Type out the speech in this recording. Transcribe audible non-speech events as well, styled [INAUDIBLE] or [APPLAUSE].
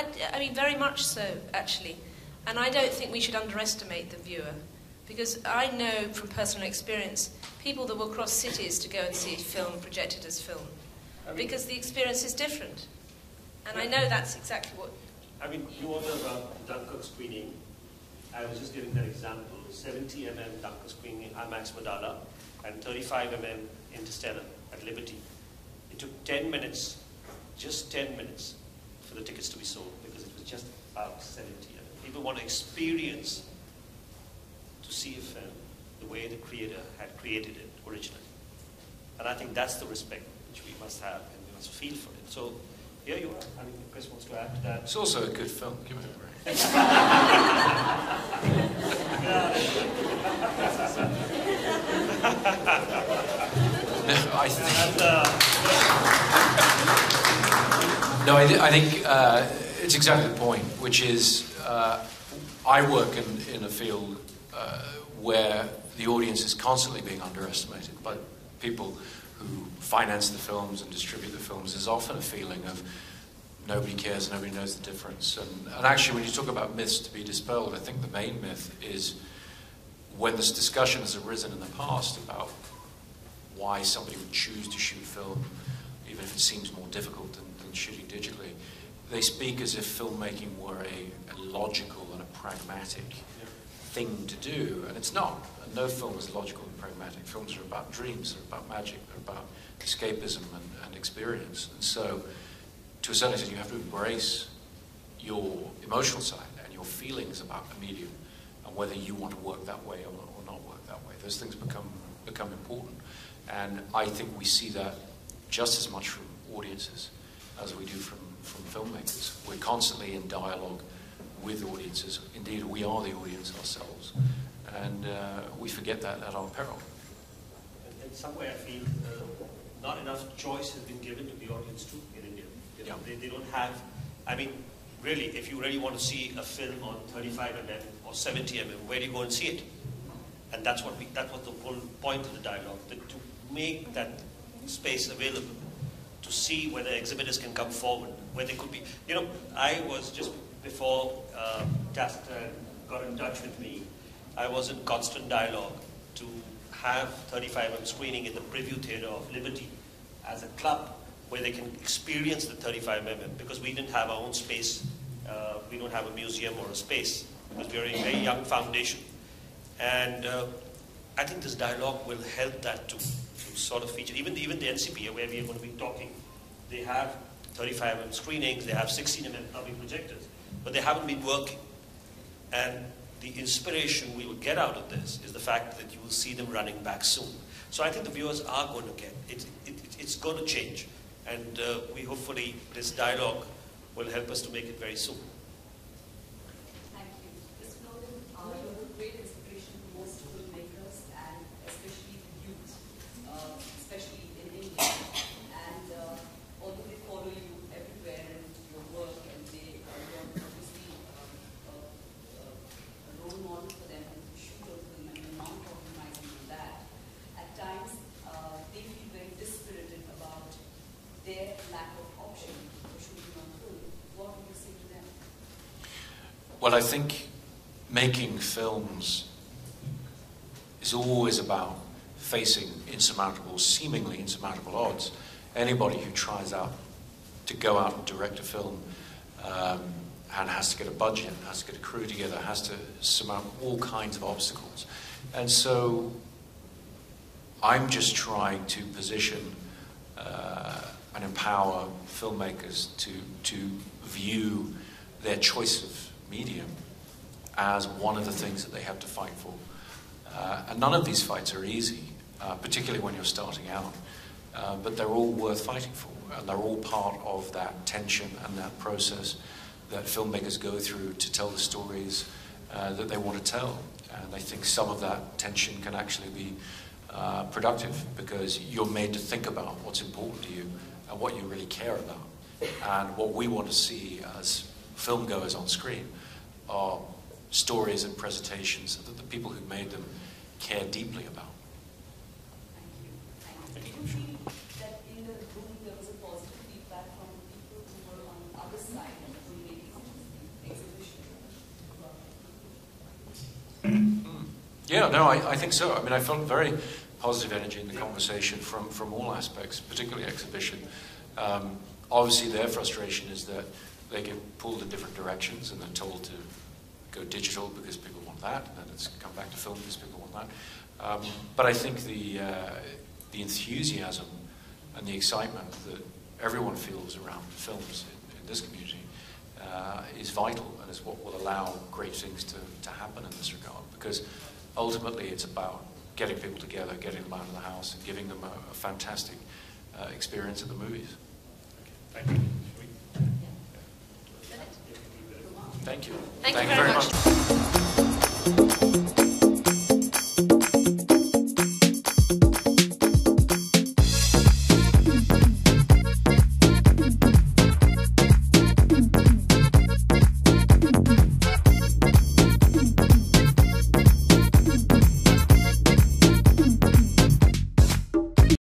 I, I mean, very much so, actually. And I don't think we should underestimate the viewer. Because I know from personal experience people that will cross cities to go and see film projected as film. I mean, because the experience is different. And I know that's exactly what. I mean, you ordered about Dunkirk screening. I was just giving that example 70 mm Dunkirk screening IMAX Wadala and 35 mm Interstellar at Liberty. It took 10 minutes, just 10 minutes, for the tickets to be sold because it was about 70 mm. People want to experience to see a film the way the creator had created it originally. And I think that's the respect which we must have and we must feel for it. So here you are. I mean, Chris wants to add to that. It's also a good film. Give it a break. [LAUGHS] no, I think. no, I, th I think uh, it's exactly the point, which is uh, I work in, in a field uh, where the audience is constantly being underestimated by people who finance the films and distribute the films. There's often a feeling of nobody cares, and nobody knows the difference. And, and actually, when you talk about myths to be dispelled, I think the main myth is when this discussion has arisen in the past about why somebody would choose to shoot film, even if it seems more difficult than, than shooting digitally, they speak as if filmmaking were a, a logical and a pragmatic thing to do, and it's not. No film is logical and pragmatic. Films are about dreams, they're about magic, they're about escapism and, and experience. And so, to a certain extent, you have to embrace your emotional side and your feelings about a medium and whether you want to work that way or, or not work that way. Those things become, become important. And I think we see that just as much from audiences as we do from, from filmmakers. We're constantly in dialogue with audiences. Indeed, we are the audience ourselves. And uh, we forget that at our peril. In some way, I feel uh, not enough choice has been given to the audience too in India. You know, yeah. they, they don't have, I mean, really, if you really want to see a film on 35 mm or 70 mm, where do you go and see it? And that's what we, that was the whole point of the dialogue, that to make that space available to see whether exhibitors can come forward, where they could be. You know, I was just before uh, got in touch with me, I was in constant dialogue to have 35mm screening in the preview theater of Liberty as a club where they can experience the 35mm because we didn't have our own space. Uh, we don't have a museum or a space because we're a very young foundation. And uh, I think this dialogue will help that to, to sort of feature. Even the, even the NCP, where we are going to be talking, they have 35mm screenings, they have 16mm public projectors but they haven't been working. And the inspiration we will get out of this is the fact that you will see them running back soon. So I think the viewers are going to get it. it, it it's going to change. And uh, we hopefully, this dialogue will help us to make it very soon. Well, I think making films is always about facing insurmountable, seemingly insurmountable odds. Anybody who tries out to go out and direct a film um, and has to get a budget, has to get a crew together, has to surmount all kinds of obstacles. And so I'm just trying to position uh, and empower filmmakers to, to view their choice of medium as one of the things that they have to fight for. Uh, and none of these fights are easy, uh, particularly when you're starting out. Uh, but they're all worth fighting for, and they're all part of that tension and that process that filmmakers go through to tell the stories uh, that they want to tell. And I think some of that tension can actually be uh, productive because you're made to think about what's important to you and what you really care about and what we want to see as film goers on screen are stories and presentations that the people who made them care deeply about. Hmm. Yeah, no, I, I, think so. I mean, I felt very positive energy in the conversation from, from all aspects, particularly exhibition. Um, obviously, their frustration is that they get pulled in different directions and they're told to go digital because people want that, and then it's come back to film because people want that. Um, but I think the, uh, the enthusiasm and the excitement that everyone feels around films in, in this community uh, is vital and is what will allow great things to, to happen in this regard. Because ultimately, it's about getting people together, getting them out of the house, and giving them a, a fantastic uh, experience at the movies. Thank you. Thank, Thank you very, very much. much.